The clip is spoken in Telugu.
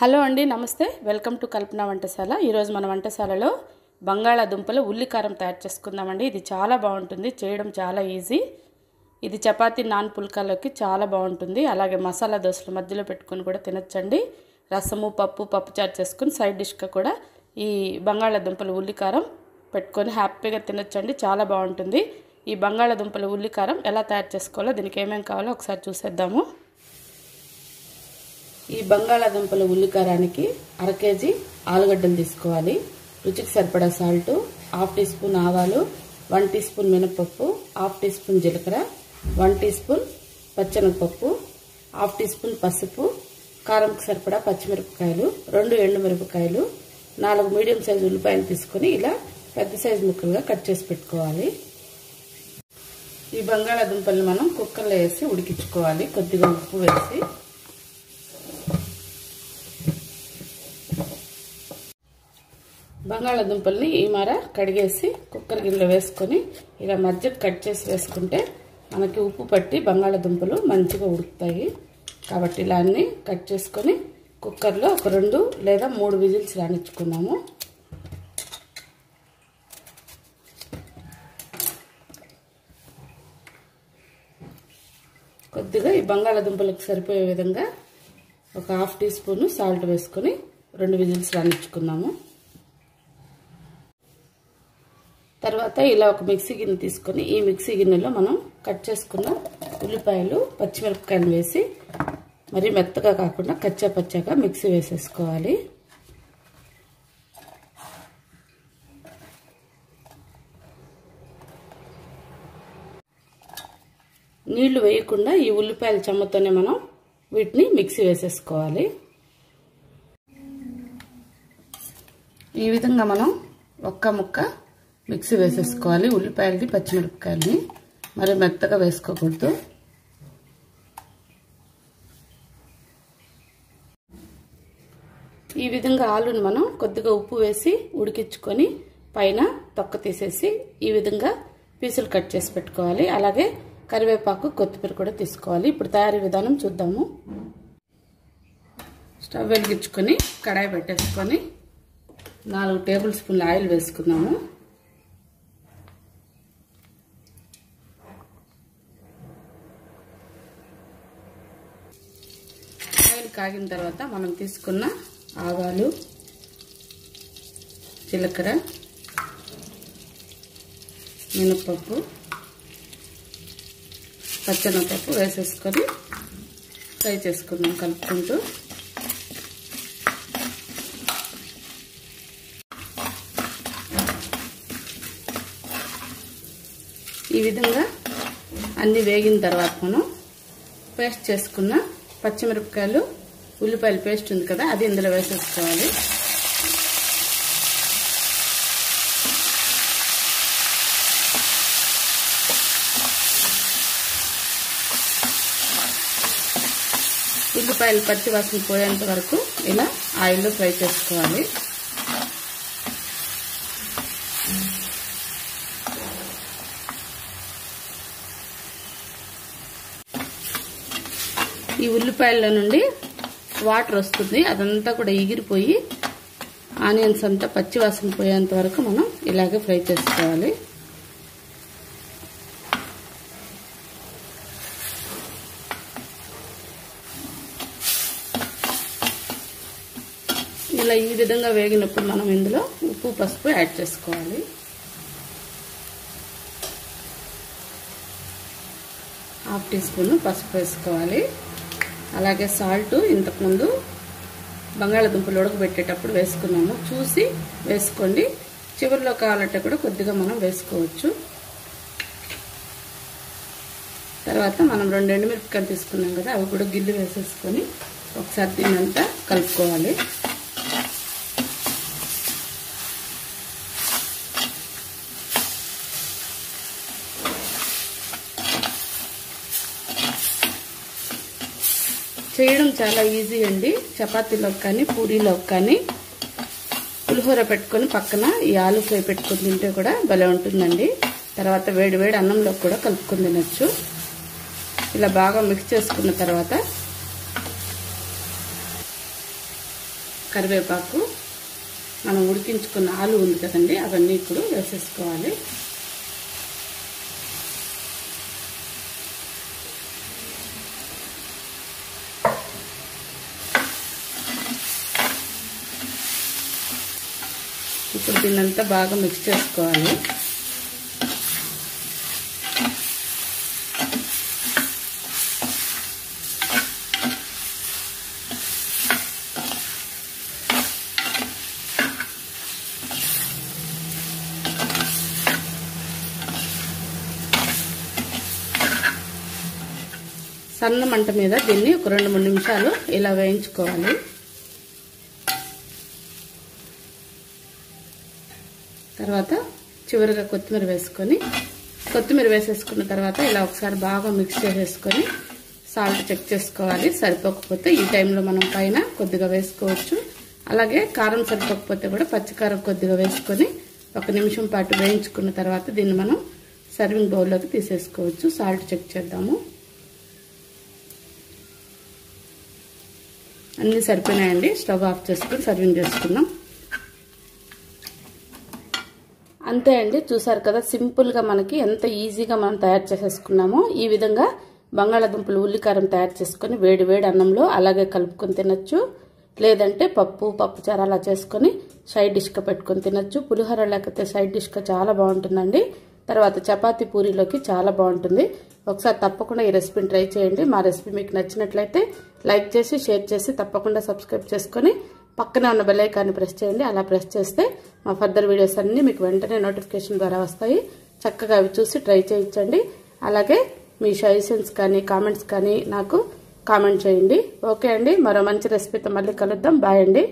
హలో అండి నమస్తే. వెల్కమ్ టు కల్పన వంటశాల. ఈరోజు మన వంటశాలలో బంగాళాదుంపలు ఉల్లికారం తయారు చేసుకుందామండి. ఇది చాలా బాగుంటుంది చేయడం చాలా ఈజీ. ఇది చపాతీ నాన్ పుల్కాలోకి చాలా బాగుంటుంది. అలాగే మసాలా దోశల మధ్యలో పెట్టుకొని కూడా తినచ్చండి. రసము పప్పు పప్పు చారు చేసుకుని సైడ్ డిష్గా కూడా ఈ బంగాళాదుంపలు ఉల్లికారం పెట్టుకొని హ్యాపీగా తినచ్చండి. చాలా బాగుంటుంది. ఈ బంగాళాదుంపల ఉల్లికారం ఎలా తయారు చేసుకోవాలో దీనికి ఏమేమి కావాలో ఒకసారి చూసేద్దాము. ఈ బంగాళాదుంపల ఉల్లికారానికి అర కేజీ ఆలుగడ్డలు తీసుకోవాలి. రుచికి సరిపడా సాల్ట్ హాఫ్ టీ స్పూన్ ఆవాలు వన్ టీ స్పూన్ మినపప్పు హాఫ్ టీ స్పూన్ జీలకర్ర వన్ టీ స్పూన్ పచ్చెనగపప్పు హాఫ్ టీ స్పూన్ పసుపు కారంకి సరిపడా పచ్చిమిరపకాయలు రెండు ఎండుమిరపకాయలు నాలుగు మీడియం సైజు ఉల్లిపాయలు తీసుకొని ఇలా పెద్ద సైజు ముక్కలుగా కట్ చేసి పెట్టుకోవాలి. ఈ బంగాళాదుంపల్ని మనం కుక్కర్లో వేసి ఉడికించుకోవాలి. కొద్దిగా ఉప్పు వేసి బంగాళాదుంపల్ని ఈ మర కడిగేసి కుక్కర్ గిన్నెలో వేసుకొని ఇలా మధ్య కట్ చేసి వేసుకుంటే మనకి ఉప్పు పట్టి బంగాళాదుంపలు మంచిగా ఉడుకుతాయి. కాబట్టి ఇలా అన్ని కట్ చేసుకొని కుక్కర్లో ఒక రెండు లేదా మూడు విజిల్స్ రాణించుకున్నాము కొద్దిగా ఈ బంగాళాదుంపలకు సరిపోయే విధంగా ఒక హాఫ్ టీ స్పూన్ సాల్ట్ వేసుకొని రెండు విజిల్స్ రానిచ్చుకున్నాము తర్వాత ఇలా ఒక మిక్సీ గిన్నె తీసుకొని ఈ మిక్సీ గిన్నెలో మనం కట్ చేసుకున్న ఉల్లిపాయలు పచ్చిమిరపకాయలు వేసి మరి మెత్తగా కాకుండా కచ్చా పచ్చాగా మిక్సీ వేసేసుకోవాలి. నీళ్ళు వేయకుండా ఈ ఉల్లిపాయల చెమ్మతోనే మనం వీటిని మిక్సీ వేసేసుకోవాలి. ఈ విధంగా మనం ఒక్క ముక్క మిక్సీ వేసేసుకోవాలి ఉల్లిపాయలని పచ్చిమిరపకాయలని మరి మెత్తగా వేసుకోకూడదు. ఈ విధంగా ఆలుని మనం కొద్దిగా ఉప్పు వేసి ఉడికించుకొని పైన తొక్క తీసేసి ఈ విధంగా పీసులు కట్ చేసి పెట్టుకోవాలి. అలాగే కరివేపాకు కొత్తిమీర కూడా తీసుకోవాలి. ఇప్పుడు తయారీ విధానం చూద్దాము. స్టవ్ వెలిగించుకొని కడాయి పెట్టేసుకొని నాలుగు టేబుల్ స్పూన్ల ఆయిల్ వేసుకున్నాము. ఆయిల్ కాగిన తర్వాత మనం తీసుకున్న ఆవాలు జీలకర్ర మినపప్పు పచ్చనపప్పు వేసేసుకొని ఫ్రై చేసుకున్నాం కలుపుకుంటూ. ఈ విధంగా అన్నీ వేగిన తర్వాత మనం పేస్ట్ చేసుకున్న పచ్చిమిరపకాయలు ఉల్లిపాయల పేస్ట్ ఉంది కదా అది ఇందులో వేసేసుకోవాలి. ఉల్లిపాయలు పచ్చి వాసన పోయేంత వరకు ఇలా ఆయిల్లో ఫ్రై చేసుకోవాలి. ఉల్లిపాయల నుండి వాటర్ వస్తుంది. అదంతా కూడా ఎగిరిపోయి ఆనియన్స్ అంతా పచ్చివాసన పోయేంత వరకు మనం ఇలాగే ఫ్రై చేసుకోవాలి. ఇలా ఈ విధంగా వేగినప్పుడు మనం ఇందులో ఉప్పు పసుపు యాడ్ చేసుకోవాలి. హాఫ్ టీ స్పూన్ పసుపు వేసుకోవాలి. అలాగే సాల్ట్ ఇంతకుముందు బంగాళాదుంపలు ఉడకబెట్టేటప్పుడు వేసుకున్నాము. చూసి వేసుకోండి. చివరిలో కావాలంటే కూడా కొద్దిగా మనం వేసుకోవచ్చు. తర్వాత మనం రెండు ఎండుమిరపకాయలు తీసుకున్నాం కదా అవి కూడా గిల్లు వేసేసుకొని ఒకసారి దీన్నంతా కలుపుకోవాలి. చేయడం చాలా ఈజీ అండి. చపాతీలోకి కానీ పూరీలోకి కానీ. పులిహోర పెట్టుకొని పక్కన ఈ ఆలు ఫ్రై తింటే కూడా భలే ఉంటుందండి. తర్వాత వేడి వేడి అన్నంలో కూడా కలుపుకొని తినచ్చు. ఇలా బాగా మిక్స్ చేసుకున్న తర్వాత కరివేపాకు మనం ఉడికించుకున్న ఆలు ఉంది కదండి అవన్నీ ఇప్పుడు వేసేసుకోవాలి. ఇప్పుడు దీన్నంతా బాగా మిక్స్ చేసుకోవాలి. సన్న మంట మీద దీన్ని ఒక రెండు మూడు నిమిషాలు ఇలా వేయించుకోవాలి. తర్వాత చివరిగా కొత్తిమీర వేసుకొని కొత్తిమీర వేసేసుకున్న తర్వాత ఇలా ఒకసారి బాగా మిక్స్ చేసేసుకొని సాల్ట్ చెక్ చేసుకోవాలి. సరిపోకపోతే ఈ టైంలో మనం పైన కొద్దిగా వేసుకోవచ్చు. అలాగే కారం సరిపోకపోతే కూడా పచ్చికారం కొద్దిగా వేసుకొని ఒక నిమిషం పాటు వేయించుకున్న తర్వాత దీన్ని మనం సర్వింగ్ బౌల్లోకి తీసేసుకోవచ్చు. సాల్ట్ చెక్ చేద్దాము. అన్నీ సరిపోయినాయండి. స్టవ్ ఆఫ్ చేసుకుని సర్వింగ్ చేసుకుందాం. అంతే అండి చూసారు కదా సింపుల్గా మనకి ఎంత ఈజీగా మనం తయారు చేసేసుకున్నామో ఈ విధంగా బంగాళాదుంపలు ఉల్లికారం తయారు చేసుకొని వేడి వేడి అన్నంలో అలాగే కలుపుకొని తినచ్చు. లేదంటే పప్పు పప్పుచారు అలా చేసుకొని సైడ్ డిష్గా పెట్టుకొని తినచ్చు. పులిహోర లేకపోతే సైడ్ డిష్గా చాలా బాగుంటుందండి. తర్వాత చపాతీ పూరీలోకి చాలా బాగుంటుంది. ఒకసారి తప్పకుండా ఈ రెసిపీని ట్రై చేయండి. మా రెసిపీ మీకు నచ్చినట్లయితే లైక్ చేసి షేర్ చేసి తప్పకుండా సబ్స్క్రైబ్ చేసుకొని పక్కనే ఉన్న బెల్లైకాన్ని ప్రెస్ చేయండి. అలా ప్రెస్ చేస్తే మా ఫర్దర్ వీడియోస్ అన్నీ మీకు వెంటనే నోటిఫికేషన్ ద్వారా వస్తాయి. చక్కగా అవి చూసి ట్రై చేయించండి. అలాగే మీ సజెషన్స్ కానీ కామెంట్స్ కానీ నాకు కామెంట్ చేయండి. ఓకే అండి. మరో మంచి రెసిపీతో మళ్ళీ కలుద్దాం. బాయ్ అండి.